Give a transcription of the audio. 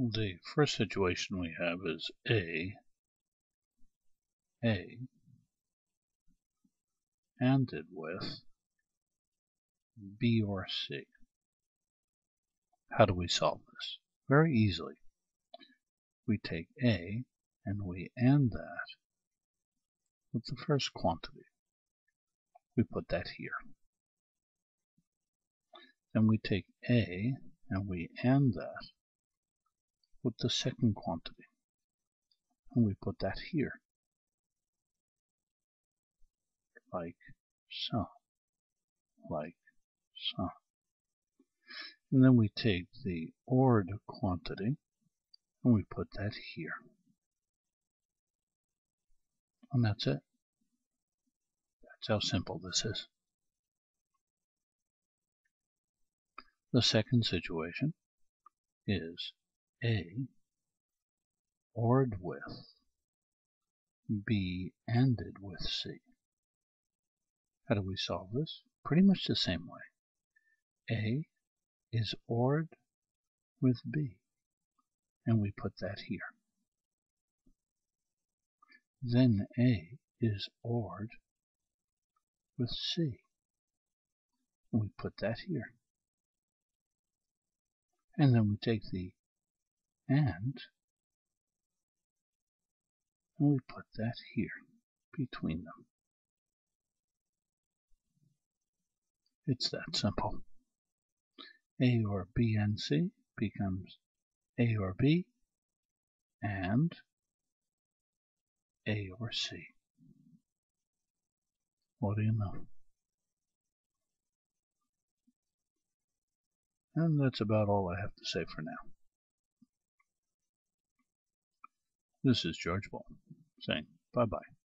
The first situation we have is A, A, ANDed with B or C. How do we solve this? Very easily. We take A and we AND that with the first quantity. We put that here. Then we take A and we AND that the second quantity. And we put that here. Like so. Like so. And then we take the ORed quantity and we put that here. And that's it. That's how simple this is. The second situation is A ORed with B ANDed with C. How do we solve this? Pretty much the same way. A is ORed with B, and we put that here. Then A is ORed with C, and we put that here. And then we take the AND, and we put that here between them. It's that simple. A or B and C becomes A or B and A or C. What do you know? And that's about all I have to say for now. This is George Boole saying bye bye.